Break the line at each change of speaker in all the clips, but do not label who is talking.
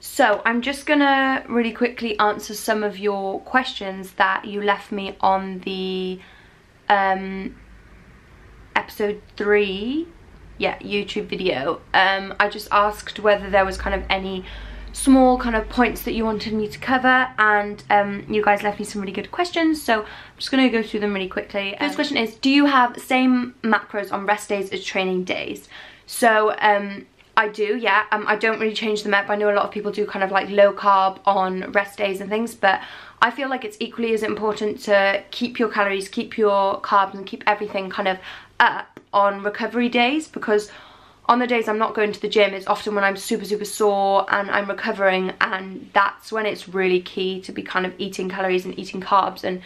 So I'm just gonna really quickly answer some of your questions that you left me on the um, episode three, yeah, YouTube video. Um, I just asked whether there was kind of any small kind of points that you wanted me to cover and um, you guys left me some really good questions so I'm just going to go through them really quickly. First question is, do you have same macros on rest days as training days? So um, I do, yeah. Um, I don't really change them up. I know a lot of people do kind of like low carb on rest days and things, but I feel like it's equally as important to keep your calories, keep your carbs and keep everything kind of up on recovery days because on the days I'm not going to the gym, it's often when I'm super, super sore and I'm recovering and that's when it's really key to be kind of eating calories and eating carbs and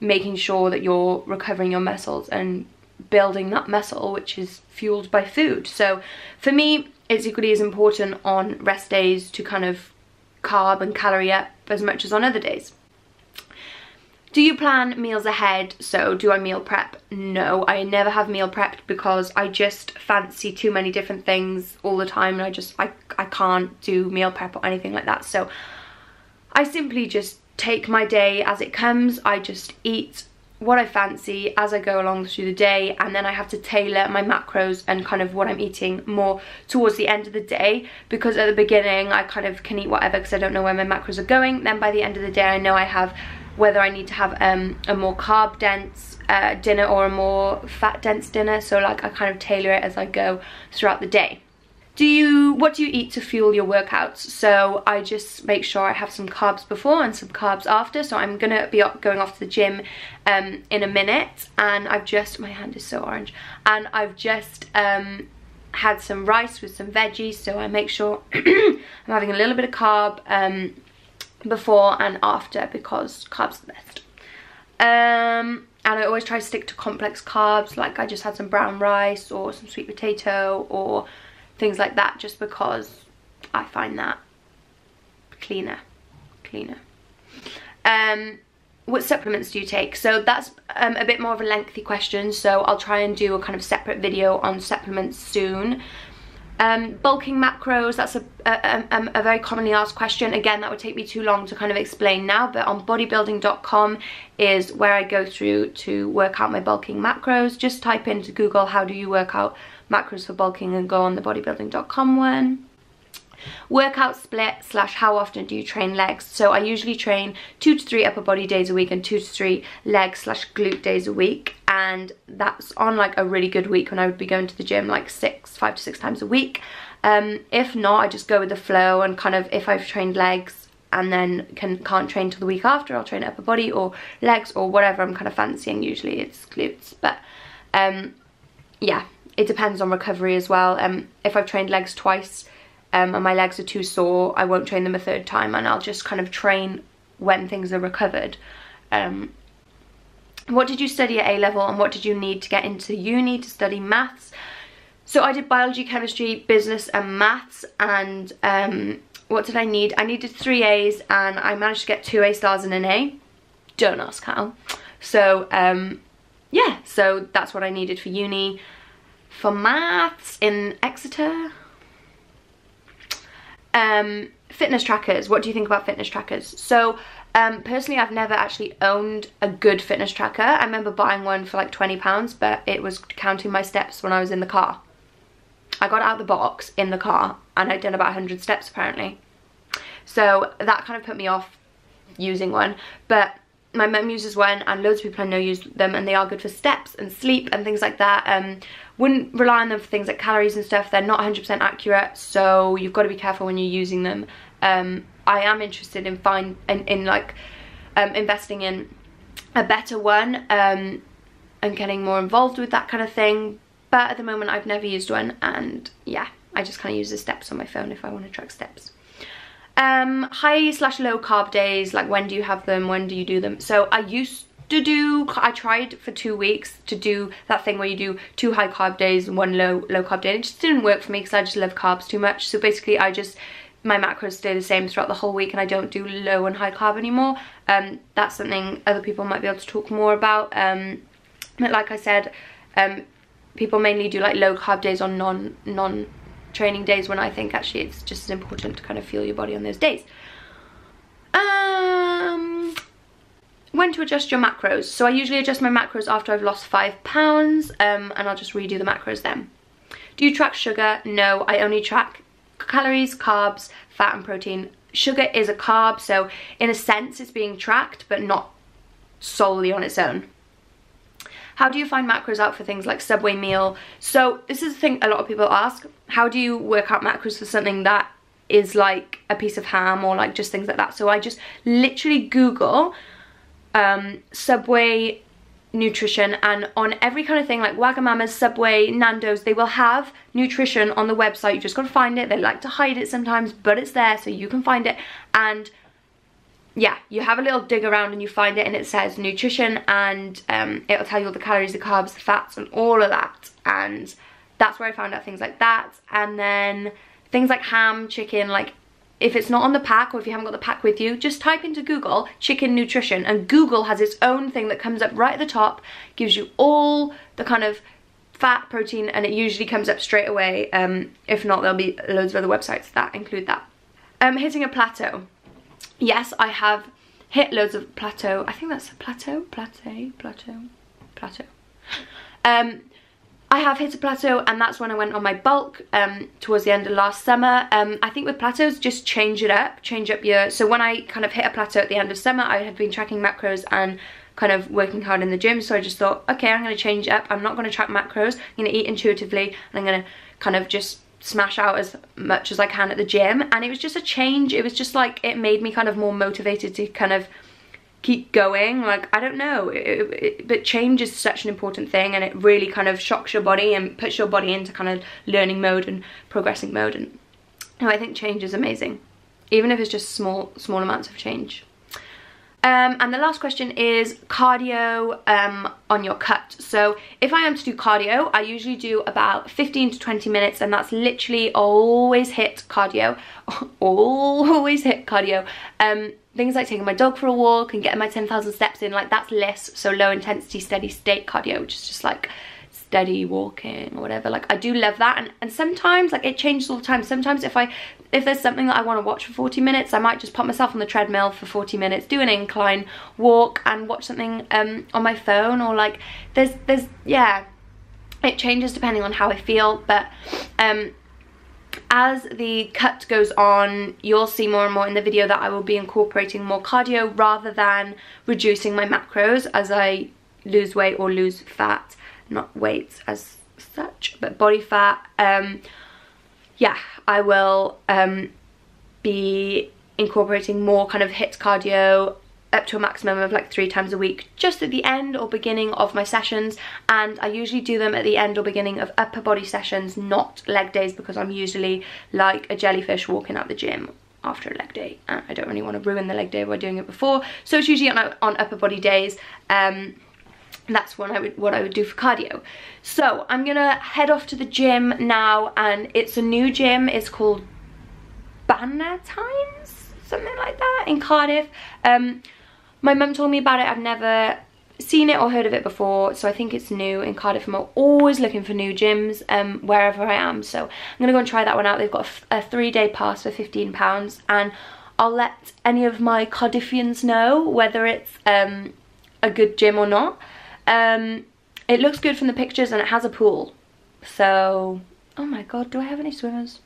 making sure that you're recovering your muscles and building that muscle which is fueled by food. So for me, it's equally as important on rest days to kind of carb and calorie up as much as on other days. Do you plan meals ahead? So do I meal prep? No, I never have meal prepped because I just fancy too many different things all the time and I just, I, I can't do meal prep or anything like that. So I simply just take my day as it comes. I just eat what I fancy as I go along through the day and then I have to tailor my macros and kind of what I'm eating more towards the end of the day because at the beginning I kind of can eat whatever because I don't know where my macros are going. Then by the end of the day I know I have whether I need to have um, a more carb dense uh, dinner or a more fat dense dinner. So like I kind of tailor it as I go throughout the day do you what do you eat to fuel your workouts? So i just make sure i have some carbs before and some carbs after. So i'm gonna be going off to the gym um, in a minute. And i've just my hand is so orange. And i've just um, had some rice with some veggies. So i make sure i'm having a little bit of carb um, before and after because carbs are the best. Um, and I always try to stick to complex carbs. Like I just had some brown rice or some sweet potato or things like that just because I find that cleaner, cleaner. Um, what supplements do you take? So that's um, a bit more of a lengthy question, so I'll try and do a kind of separate video on supplements soon. Um, bulking macros, that's a, a, a, a, very commonly asked question. Again, that would take me too long to kind of explain now, but on bodybuilding.com is where I go through to work out my bulking macros. Just type into Google, how do you work out macros for bulking and go on the bodybuilding.com one workout split slash how often do you train legs? So i usually train two to three upper body days a week and two to three leg slash glute days a week. And that's on like a really good week when i would be going to the gym like six five to six times a week. Um, if not i just go with the flow and kind of if i've trained legs and then can can't train till the week after i'll train upper body or legs or whatever i'm kind of fancying. Usually it's glutes. But um yeah it depends on recovery as well. Um, if I've trained legs twice um, and my legs are too sore, I won't train them a third time and I'll just kind of train when things are recovered. Um, what did you study at A-level and what did you need to get into uni to study maths? So I did biology, chemistry, business and maths and um, what did I need? I needed three A's and I managed to get two A stars and an A. Don't ask how. So um, yeah, so that's what I needed for uni for maths in Exeter. Um, fitness trackers, what do you think about fitness trackers? So um, personally I've never actually owned a good fitness tracker. I remember buying one for like £20 but it was counting my steps when I was in the car. I got out the box in the car and I'd done about 100 steps apparently. So that kind of put me off using one but my mum uses one and loads of people I know use them and they are good for steps and sleep and things like that. Um, wouldn't rely on them for things like calories and stuff. They're not 100% accurate so you've got to be careful when you're using them. Um, I am interested in find in, in like um, investing in a better one um, and getting more involved with that kind of thing. But at the moment I've never used one and yeah, I just kind of use the steps on my phone if I want to track steps. Um, high slash low carb days, like when do you have them, when do you do them? So I used to do, I tried for two weeks to do that thing where you do two high carb days and one low, low carb day. It just didn't work for me because I just love carbs too much. So basically I just, my macros stay the same throughout the whole week and I don't do low and high carb anymore. Um, that's something other people might be able to talk more about. Um, but like I said, um, people mainly do like low carb days on non, non training days when I think actually it's just as important to kind of feel your body on those days. Um, when to adjust your macros. So I usually adjust my macros after I've lost five pounds um, and I'll just redo the macros then. Do you track sugar? No, I only track calories, carbs, fat and protein. Sugar is a carb, so in a sense it's being tracked, but not solely on its own. How do you find macros out for things like Subway meal? So this is the thing a lot of people ask. How do you work out macros for something that is like a piece of ham or like just things like that? So I just literally Google um, Subway nutrition and on every kind of thing like Wagamama's, Subway, Nando's, they will have nutrition on the website. You just gotta find it. They like to hide it sometimes, but it's there so you can find it. And yeah, you have a little dig around and you find it and it says nutrition and um, it'll tell you all the calories, the carbs, the fats and all of that. And that's where I found out things like that. And then things like ham, chicken, like if it's not on the pack or if you haven't got the pack with you, just type into Google chicken nutrition and Google has its own thing that comes up right at the top, gives you all the kind of fat, protein, and it usually comes up straight away. Um, if not, there'll be loads of other websites that include that. Um, hitting a plateau yes, I have hit loads of plateau. I think that's a plateau, plateau, plateau, plateau. Um, I have hit a plateau and that's when I went on my bulk um, towards the end of last summer. Um, I think with plateaus, just change it up, change up your... So when I kind of hit a plateau at the end of summer, I had been tracking macros and kind of working hard in the gym. So I just thought, okay, I'm going to change up. I'm not going to track macros. I'm going to eat intuitively and I'm going to kind of just smash out as much as I can at the gym. And it was just a change. It was just like it made me kind of more motivated to kind of keep going. Like I don't know. It, it, but change is such an important thing and it really kind of shocks your body and puts your body into kind of learning mode and progressing mode. And I think change is amazing. Even if it's just small small amounts of change um, and the last question is cardio um, on your cut. So if I am to do cardio, I usually do about 15 to 20 minutes and that's literally always HIIT cardio. always HIIT cardio. Um, things like taking my dog for a walk and getting my 10,000 steps in, like that's less so low intensity, steady state cardio, which is just like steady walking or whatever like I do love that. And, and sometimes like it changes all the time. Sometimes if I if there's something that I want to watch for 40 minutes I might just put myself on the treadmill for 40 minutes do an incline walk and watch something um on my phone or like there's there's yeah it changes depending on how I feel. But um as the cut goes on, you'll see more and more in the video that I will be incorporating more cardio rather than reducing my macros as I lose weight or lose fat not weights as such, but body fat. Um, yeah, I will um, be incorporating more kind of HIIT cardio up to a maximum of like three times a week just at the end or beginning of my sessions. And I usually do them at the end or beginning of upper body sessions not leg days because I'm usually like a jellyfish walking out the gym after a leg day. And I don't really want to ruin the leg day by doing it before. So it's usually on, on upper body days. Um, that's what I would what I would do for cardio. So I'm gonna head off to the gym now and it's a new gym, it's called Banner Times, something like that in Cardiff. Um, my mum told me about it, I've never seen it or heard of it before so I think it's new in Cardiff I'm always looking for new gyms um, wherever I am. So I'm gonna go and try that one out. They've got a, a three day pass for £15 and I'll let any of my Cardiffians know whether it's um, a good gym or not um, it looks good from the pictures and it has a pool. So, oh my god, do I have any swimmers?